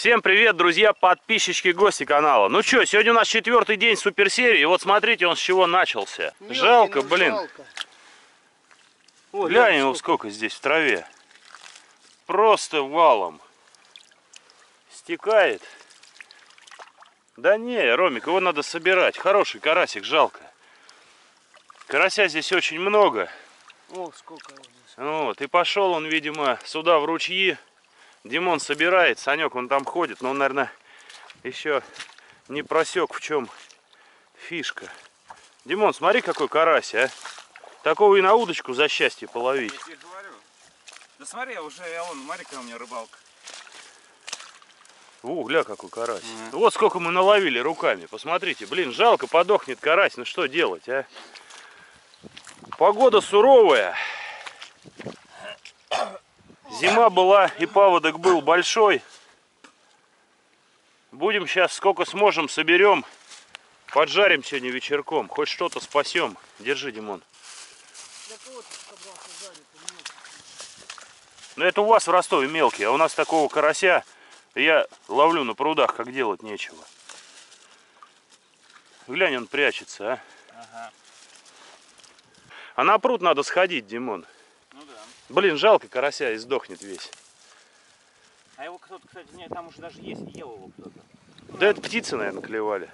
Всем привет, друзья, подписчики, гости канала. Ну что, сегодня у нас четвертый день суперсерии. Вот смотрите, он с чего начался. Мелкий, жалко, блин. жалко. Ой, Глянь, его сколько здесь в траве. Просто валом. Стекает. Да не, Ромик, его надо собирать. Хороший карасик, жалко. Карася здесь очень много. О, сколько его здесь. Вот, и пошел он, видимо, сюда в ручьи. Димон собирает, Санек он там ходит, но он, наверное, еще не просек, в чем фишка. Димон, смотри, какой карась, а. Такого и на удочку за счастье половить. Я тебе говорю. Да смотри, уже, я вон, смотри, у меня рыбалка. О, гля, какой карась. Вот сколько мы наловили руками. Посмотрите, блин, жалко, подохнет карась. Ну что делать, а? Погода суровая. Зима была и паводок был большой. Будем сейчас сколько сможем соберем. Поджарим сегодня вечерком. Хоть что-то спасем. Держи, Димон. Ну это у вас в Ростове мелкий, а у нас такого карася я ловлю на прудах, как делать нечего. Глянь, он прячется, а. Ага. А на пруд надо сходить, Димон. Блин, жалко карася и сдохнет весь. А его кто-то, кстати, не, там уже даже есть, ел его кто-то. Да это птицы, наверное, клевали.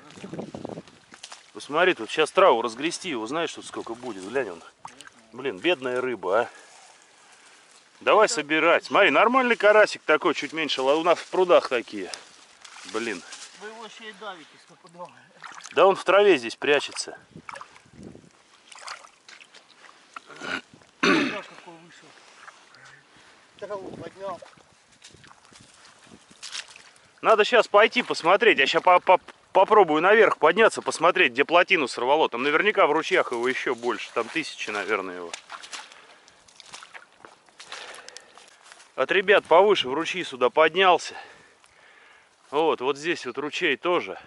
Посмотри, тут сейчас траву разгрести, его знаешь, тут сколько будет. Глянь он. Блин, бедная рыба, а. Давай собирать. Смотри, нормальный карасик такой, чуть меньше. У нас в прудах такие. Блин. Вы его еще и давите стопудово. Да он в траве здесь прячется. Смотри, какой вышел. Траву поднял. Надо сейчас пойти посмотреть. Я сейчас по по попробую наверх подняться, посмотреть, где плотину сорвало. Там наверняка в ручьях его еще больше. Там тысячи, наверное, его. От ребят повыше в ручьи сюда поднялся. Вот, вот здесь вот ручей тоже.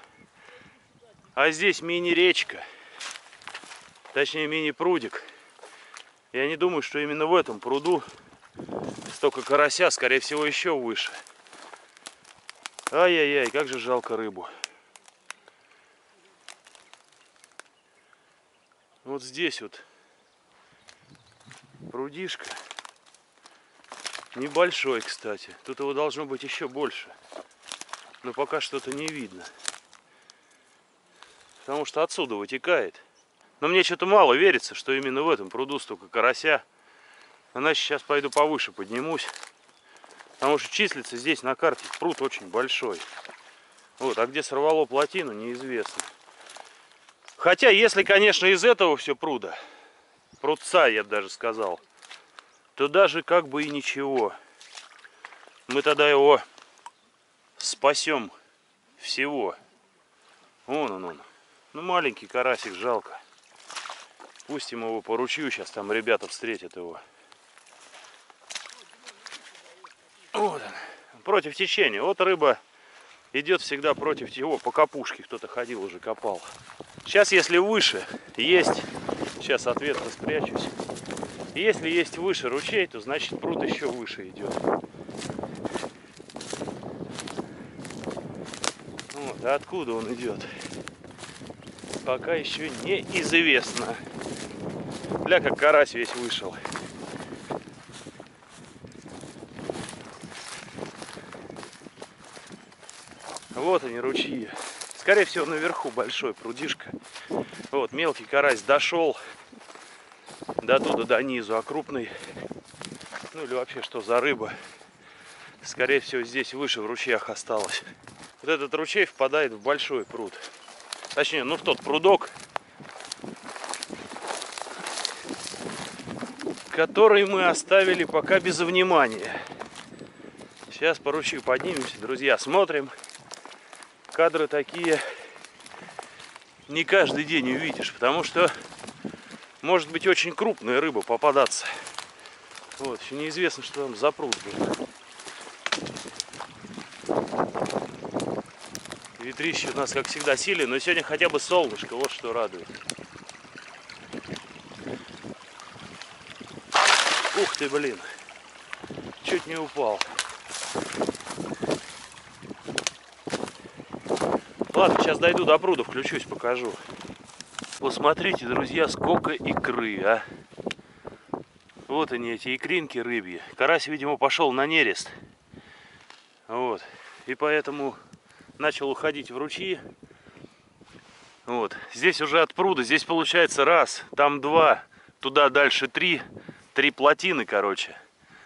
А здесь мини-речка. Точнее, мини-прудик. Я не думаю, что именно в этом пруду столько карася, скорее всего, еще выше. Ай-яй-яй, как же жалко рыбу. Вот здесь вот прудишка. Небольшой, кстати. Тут его должно быть еще больше. Но пока что-то не видно. Потому что отсюда вытекает. Но мне что-то мало верится, что именно в этом пруду столько карася. Иначе сейчас пойду повыше поднимусь. Потому что числится здесь на карте пруд очень большой. Вот, а где сорвало плотину, неизвестно. Хотя, если, конечно, из этого все пруда, прудца, я бы даже сказал, то даже как бы и ничего. Мы тогда его спасем всего. Вон он он. Ну, маленький карасик, жалко. Пустим его по ручью, сейчас там ребята встретят его. Вот он. Против течения. Вот рыба идет всегда против его. По капушке кто-то ходил уже копал. Сейчас, если выше есть, сейчас ответ спрячусь. Если есть выше ручей, то значит пруд еще выше идет. Вот, а откуда он идет? Пока еще неизвестно. Бля, как карась весь вышел. Вот они ручьи. Скорее всего наверху большой прудишка. Вот мелкий карась дошел до туда, до низу, а крупный, ну или вообще что за рыба, скорее всего здесь выше в ручьях осталось. Вот этот ручей впадает в большой пруд. Точнее, ну в тот прудок, который мы оставили пока без внимания. Сейчас по ручью поднимемся, друзья, смотрим. Кадры такие не каждый день увидишь, потому что может быть очень крупная рыба попадаться. Вот, еще неизвестно, что там за пруд был. Ветрище у нас, как всегда, сильное, но сегодня хотя бы солнышко, вот что радует. Ух ты, блин. Чуть не упал. Ладно, сейчас дойду до пруда, включусь, покажу. Посмотрите, друзья, сколько икры, а. Вот они, эти икринки рыбьи. Карась, видимо, пошел на нерест. Вот. И поэтому начал уходить в ручьи. Вот. Здесь уже от пруда, здесь получается раз, там два, туда дальше три. Три плотины, короче.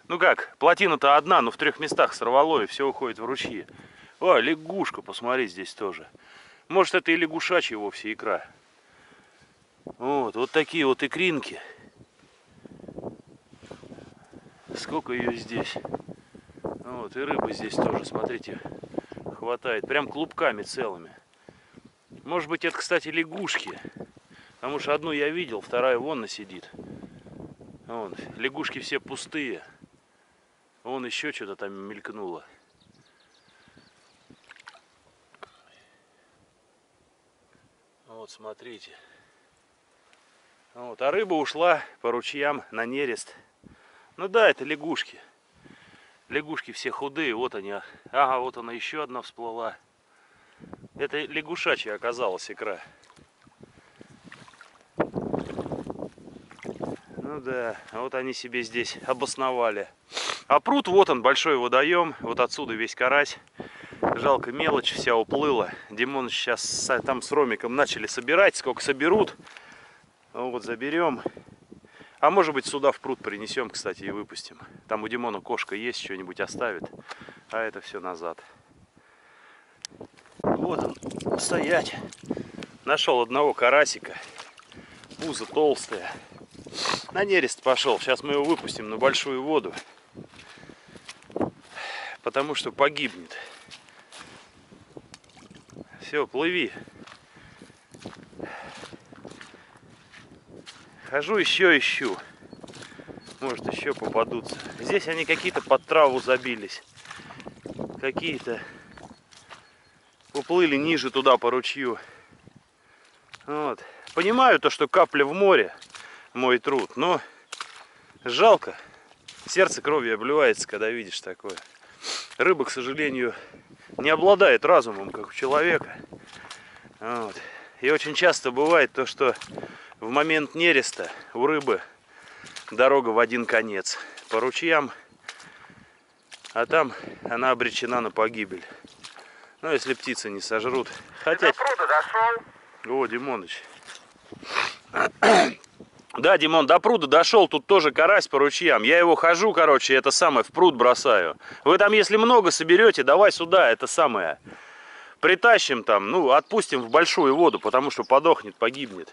Ну как, плотина-то одна, но в трех местах сорвало и все уходит в ручьи. О, лягушка, посмотри, здесь тоже. Может, это и лягушачья вовсе икра. Вот, вот такие вот икринки. Сколько ее здесь. Вот, и рыбы здесь тоже, смотрите, хватает. Прям клубками целыми. Может быть, это, кстати, лягушки. Потому что одну я видел, вторая вон сидит. Вон, лягушки все пустые. Вон еще что-то там мелькнуло. Вот, смотрите. Вот, а рыба ушла по ручьям на нерест. Ну да, это лягушки. Лягушки все худые, вот они. Ага, вот она еще одна всплыла. Это лягушачья оказалась икра. Ну да, вот они себе здесь обосновали. А пруд, вот он, большой водоем. Вот отсюда весь карась. Жалко, мелочь вся уплыла. Димон сейчас там с Ромиком начали собирать. Сколько соберут, вот заберем. А может быть сюда в пруд принесем, кстати, и выпустим. Там у Димона кошка есть, что-нибудь оставит. А это все назад. Вот он, стоять. Нашел одного карасика. Пузо толстая. На нерест пошел. Сейчас мы его выпустим на большую воду. Потому что погибнет. Все, плыви. Хожу еще ищу. Может еще попадутся. Здесь они какие-то под траву забились. Какие-то уплыли ниже туда по ручью. Вот. Понимаю то, что капля в море мой труд, но жалко. Сердце кровью обливается, когда видишь такое. Рыба, к сожалению, не обладает разумом, как у человека. Вот. И очень часто бывает то, что в момент нереста у рыбы дорога в один конец. По ручьям, а там она обречена на погибель. Ну, если птицы не сожрут. Хотя... До пруда дошел? О, Димоныч. Да, Димон, до пруда дошел, тут тоже карась по ручьям. Я его хожу, короче, это самое, в пруд бросаю. Вы там, если много соберете, давай сюда, это самое. Притащим там, ну, отпустим в большую воду, потому что подохнет, погибнет.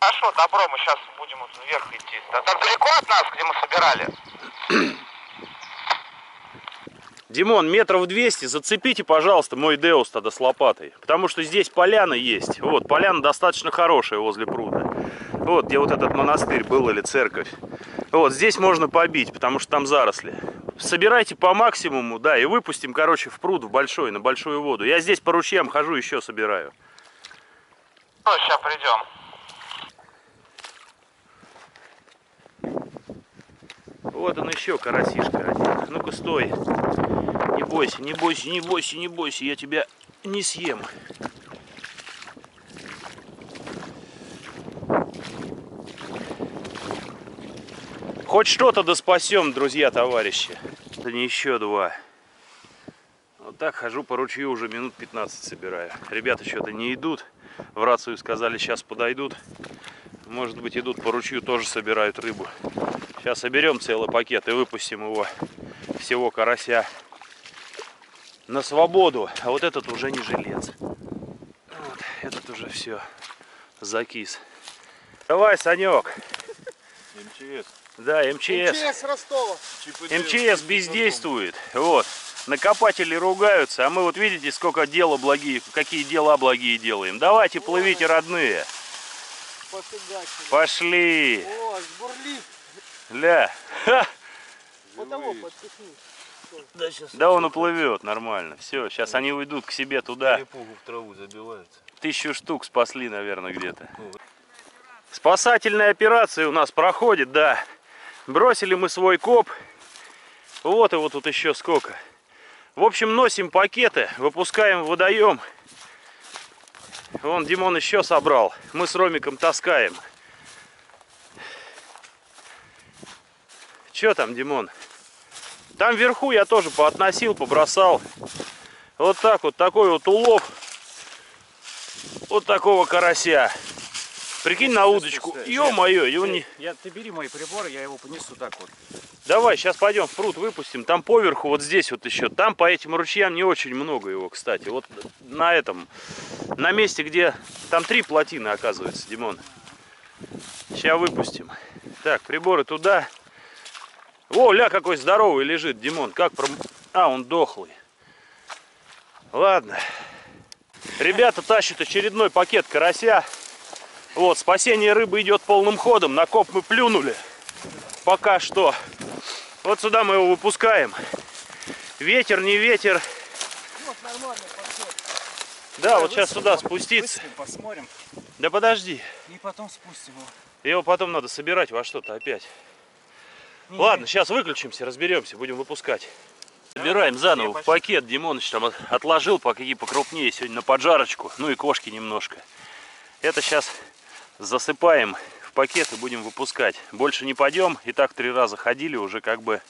Хорошо, добро, мы сейчас будем вот вверх идти. А там далеко от нас, где мы собирали? Димон, метров 200, зацепите, пожалуйста, мой Деус тогда с лопатой. Потому что здесь поляна есть. Вот, поляна достаточно хорошая возле пруда. Вот, где вот этот монастырь был или церковь. Вот, здесь можно побить, потому что там заросли. Собирайте по максимуму, да, и выпустим, короче, в пруд, в большой, на большую воду. Я здесь по ручьям хожу, еще собираю. Ну, сейчас придем. Вот он еще, карасишка один. Ну-ка, стой. Не бойся, не бойся, не бойся, не бойся, я тебя не съем. Хоть что-то да спасем, друзья, товарищи. Это не еще два. Вот так хожу по ручью уже минут 15 собираю. Ребята что-то не идут. В рацию сказали, сейчас подойдут. Может быть, идут по ручью, тоже собирают рыбу. Сейчас соберем целый пакет и выпустим его, всего карася, на свободу. А вот этот уже не жилец. Вот, этот уже все закис. Давай, Санек. МЧС. Да, МЧС. МЧС Ростова. МЧС бездействует. Вот. Накопатели ругаются, а мы вот видите, сколько дела благие, какие дела благие делаем. Давайте, плывите, родные. Пофигачили. Пошли. О, сбурлит. Ля. Ха. Вот того подпихни. Да, сейчас Да он уплывет нормально. Все, сейчас они уйдут к себе туда. в траву забиваются. Тысячу штук спасли, наверное, где-то. Спасательная операция у нас проходит, да. Бросили мы свой коп. Вот его тут еще сколько. В общем, носим пакеты, выпускаем водоем. Вон Димон еще собрал. Мы с Ромиком таскаем. Че там, Димон? Там вверху я тоже поотносил, побросал. Вот так вот, такой вот улов. Вот такого карася. Прикинь на удочку. Ё-моё, его не... Я, ты бери мои приборы, я его понесу так вот. Давай, сейчас пойдем в пруд выпустим. Там поверху, вот здесь вот еще. Там по этим ручьям не очень много его, кстати. Вот на этом, на месте, где... Там три плотины, оказывается, Димон. Сейчас выпустим. Так, приборы туда. О, ля, какой здоровый лежит, Димон. Как пром... А, он дохлый. Ладно. Ребята тащат очередной пакет карася. Вот, спасение рыбы идет полным ходом. На коп мы плюнули. Пока что. Вот сюда мы его выпускаем. Ветер, не ветер. Вот нормально подход. Да, вот сейчас сюда спуститься. Высыпем, посмотрим Да подожди. и потом спустим его. Его потом надо собирать во что-то опять. Не, Ладно, сейчас выключимся, разберемся, будем выпускать. Собираем заново в пакет. Димоныч там от- отложил, по какие покрупнее сегодня на поджарочку. Ну и кошки немножко. Это сейчас засыпаем в пакет и будем выпускать. Больше не пойдем. И так три раза ходили уже как бы...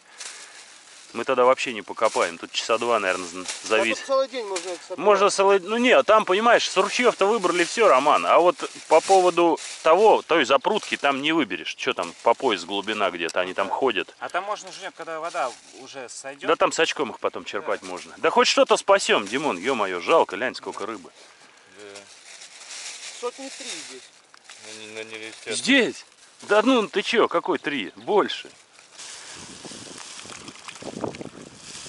Мы тогда вообще не покопаем. Тут часа два, наверное, А завис. тут целый день можно это. Можно соло- Ну нет, там, понимаешь, с ручьев-то выбрали все, Роман. А вот по поводу того, той запрутки там не выберешь. Что там по пояс глубина где-то, они там ходят. А там можно уже, когда вода уже сойдет. Да там с очком их потом черпать можно. Да хоть что-то спасем, Димон, ё-моё, жалко, глянь, сколько рыбы. Сотни три здесь. На, на. Здесь? Да ну ты чё, какой три? Больше.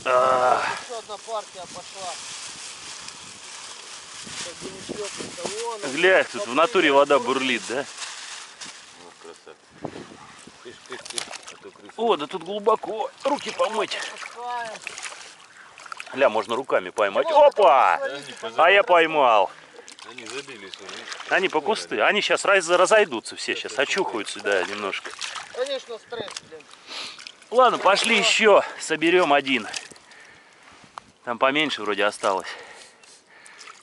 А, Еще одна партия пошла. Глянь, тут в натуре вода бурлит, да? Тыш, а. О, да тут глубоко. Руки помыть. Ля, можно руками поймать. Опа! А я поймал. Они забились уже. Они по кусты. Они сейчас разойдутся все, сейчас очухаются, да, немножко. Конечно, стресс, блин. Ладно, пошли еще. Соберем один. Там поменьше вроде осталось.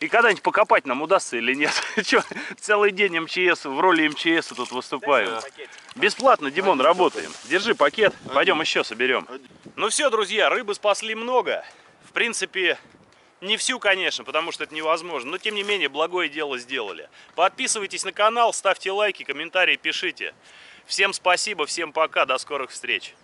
И когда-нибудь покопать нам удастся или нет? Че, целый день МЧС, в роли МЧС тут выступаю. Бесплатно, Димон, работаем. Держи пакет, пойдем еще соберем. Ну все, друзья, рыбы спасли много. В принципе, не всю, конечно, потому что это невозможно. Но тем не менее, благое дело сделали. Подписывайтесь на канал, ставьте лайки, комментарии пишите. Всем спасибо, всем пока, до скорых встреч.